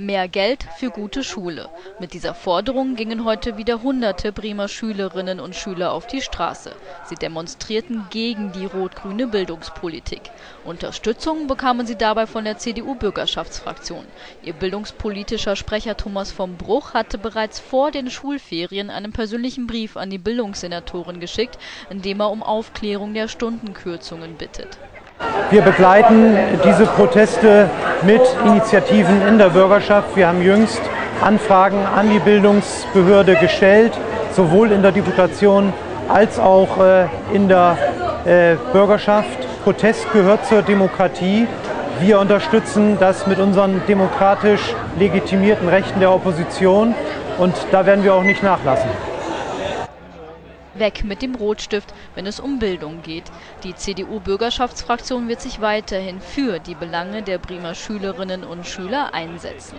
Mehr Geld für gute Schule. Mit dieser Forderung gingen heute wieder hunderte Bremer Schülerinnen und Schüler auf die Straße. Sie demonstrierten gegen die rot-grüne Bildungspolitik. Unterstützung bekamen sie dabei von der CDU-Bürgerschaftsfraktion. Ihr bildungspolitischer Sprecher Thomas vom Bruch hatte bereits vor den Schulferien einen persönlichen Brief an die Bildungssenatorin geschickt, in dem er um Aufklärung der Stundenkürzungen bittet. Wir begleiten diese Proteste mit Initiativen in der Bürgerschaft. Wir haben jüngst Anfragen an die Bildungsbehörde gestellt, sowohl in der Deputation als auch äh, in der äh, Bürgerschaft. Protest gehört zur Demokratie. Wir unterstützen das mit unseren demokratisch legitimierten Rechten der Opposition und da werden wir auch nicht nachlassen. Weg mit dem Rotstift, wenn es um Bildung geht. Die CDU-Bürgerschaftsfraktion wird sich weiterhin für die Belange der Bremer Schülerinnen und Schüler einsetzen.